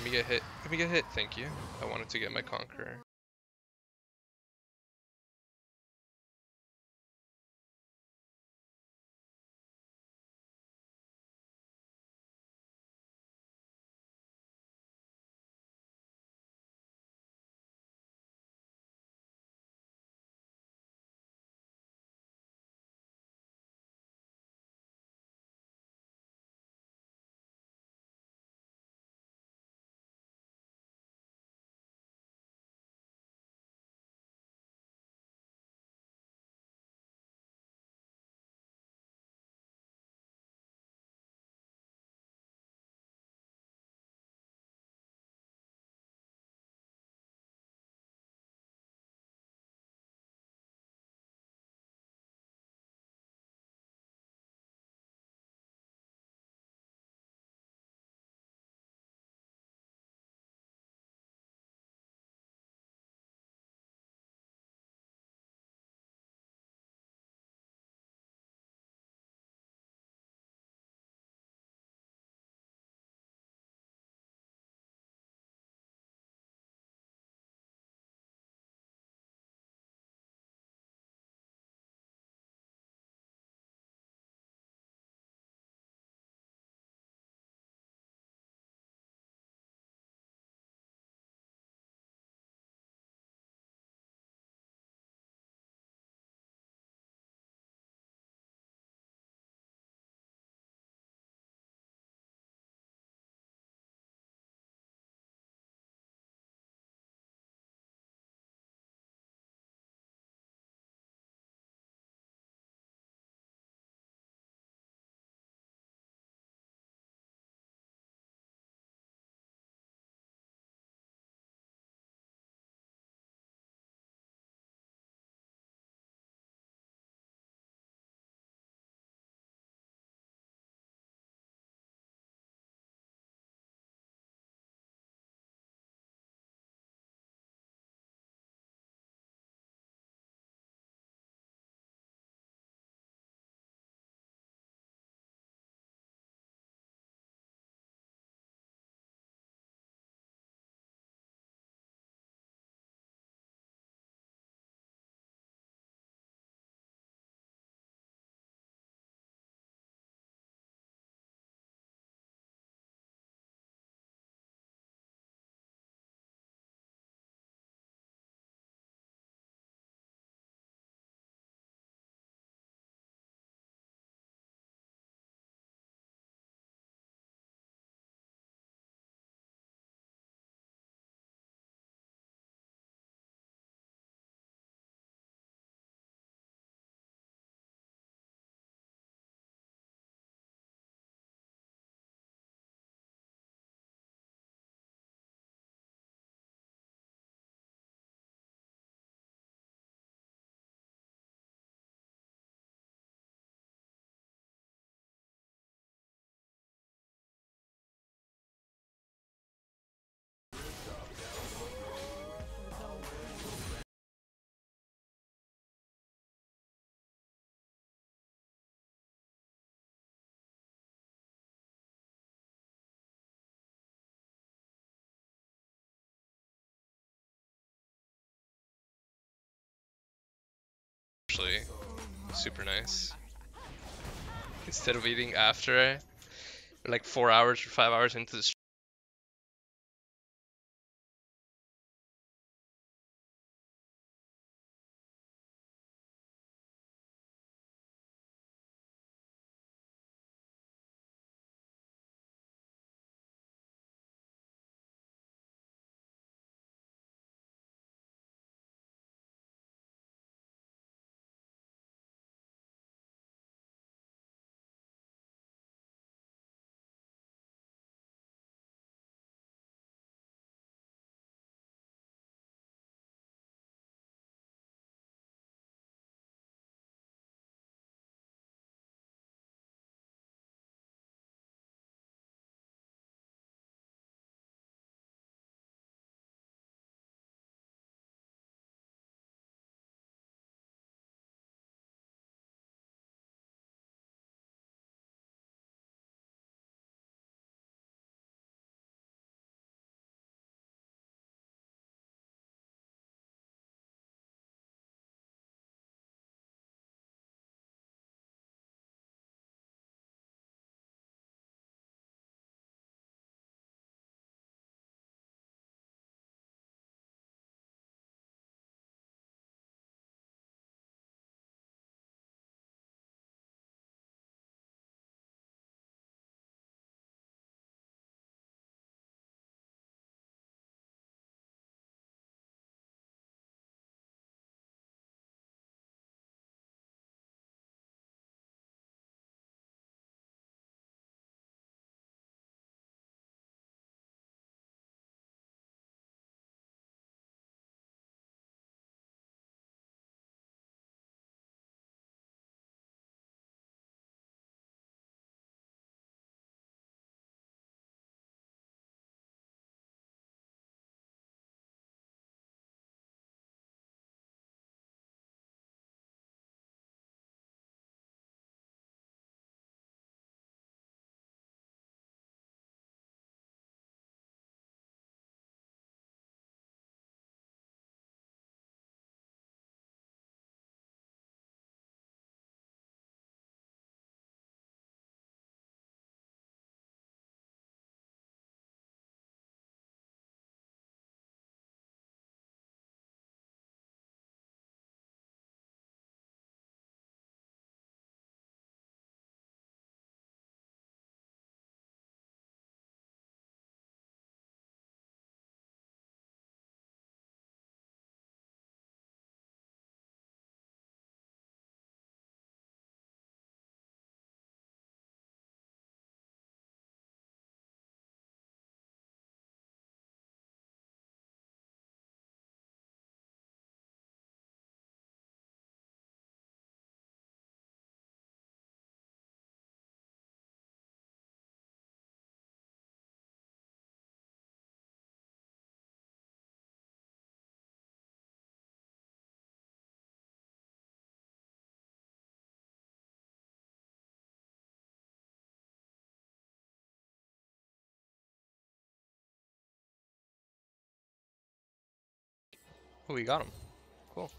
Let me get hit. Let me get hit. Thank you. I wanted to get my conqueror. Actually, super nice. Instead of eating after, like four hours or five hours into the Oh, we got him. Cool.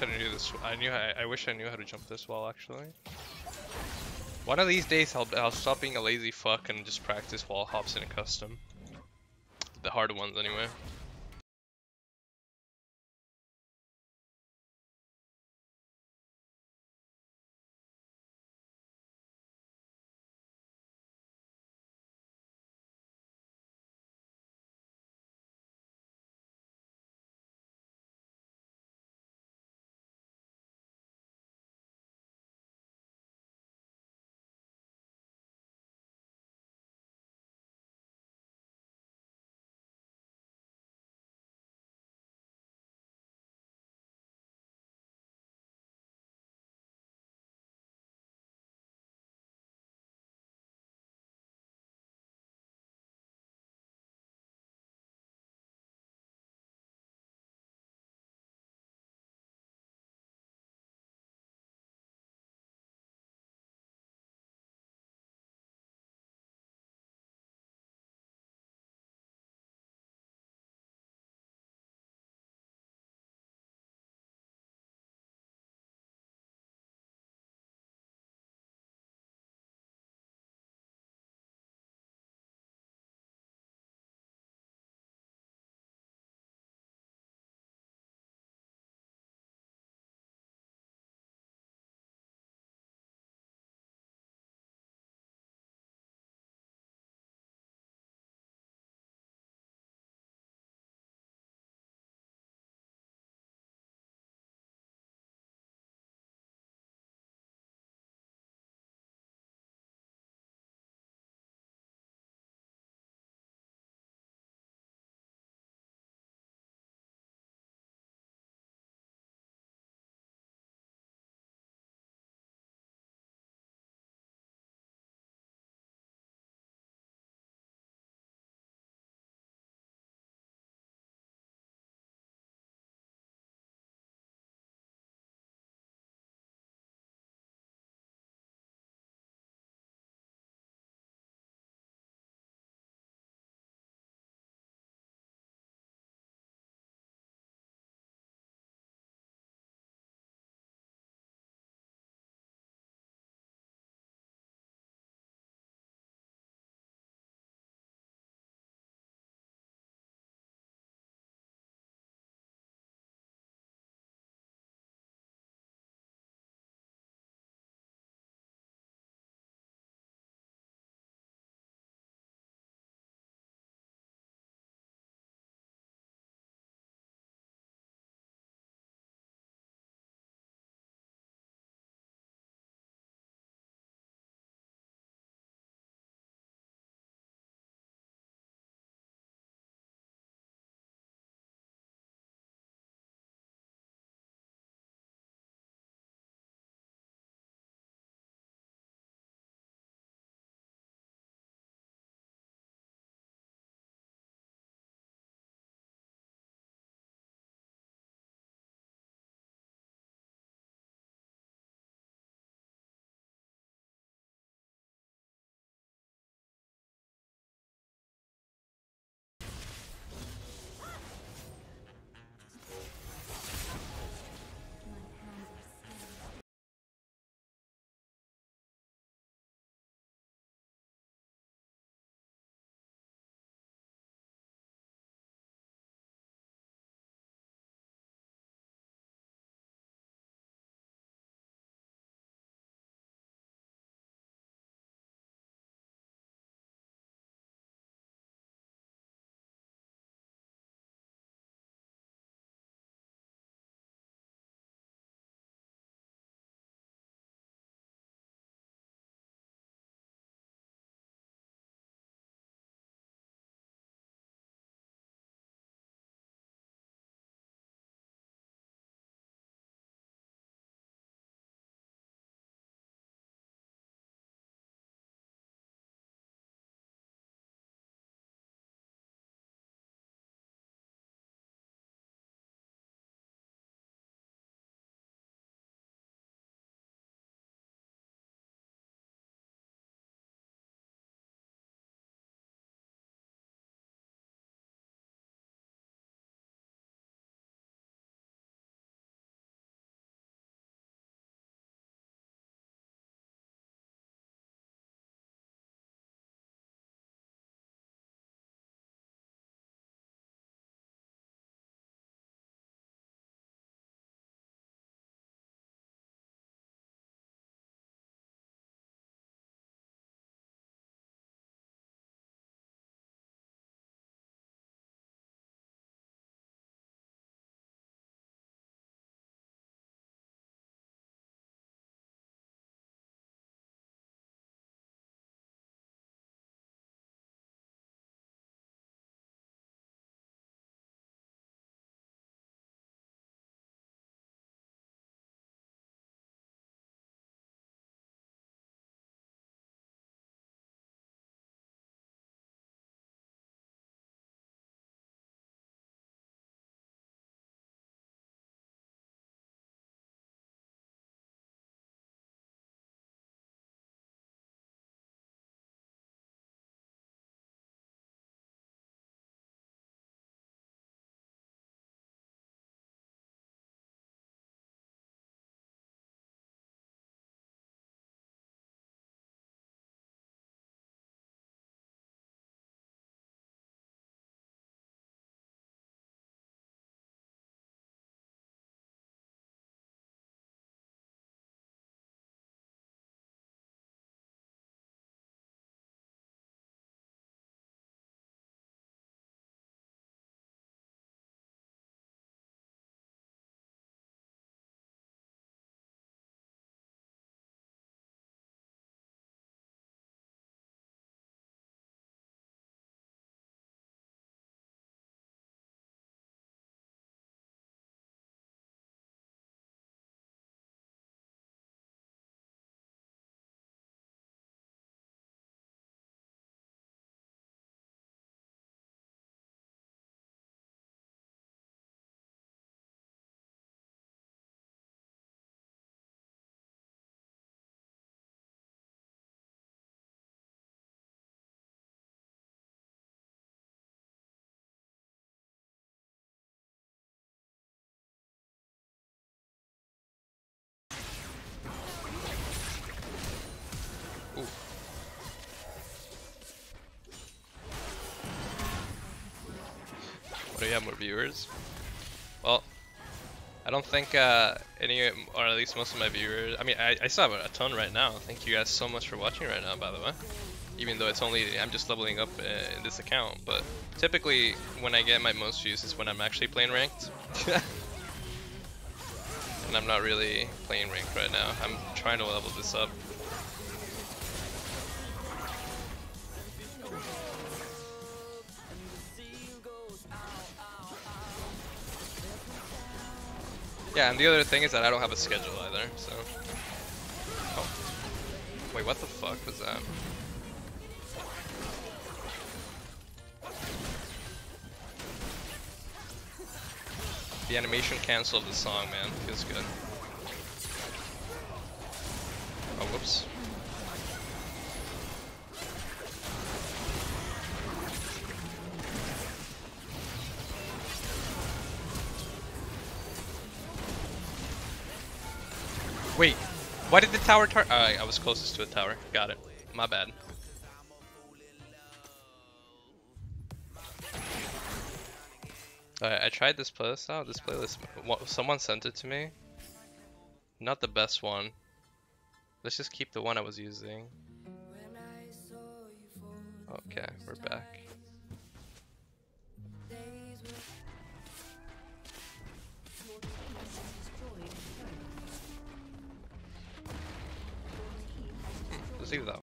Wish I knew this. I knew. I, I wish I knew how to jump this wall actually. One of these days, I'll I'll stop being a lazy fuck and just practice wall hops in a custom. The hard ones, anyway. You have more viewers. Well, I don't think uh, any, or at least most of my viewers. I mean, I, I still have a ton right now. Thank you guys so much for watching right now, by the way. Even though it's only, I'm just leveling up uh, in this account. But typically, when I get my most views is when I'm actually playing ranked. and I'm not really playing ranked right now. I'm trying to level this up. Yeah, and the other thing is that I don't have a schedule either, so. Oh. Wait, what the fuck was that? The animation cancel of the song, man. Feels good. Oh, whoops. Wait, why did the tower tar- uh, I was closest to a tower. Got it. My bad. Alright, I tried this playlist out. This playlist, someone sent it to me. Not the best one. Let's just keep the one I was using. Okay, we're back. Destroyed a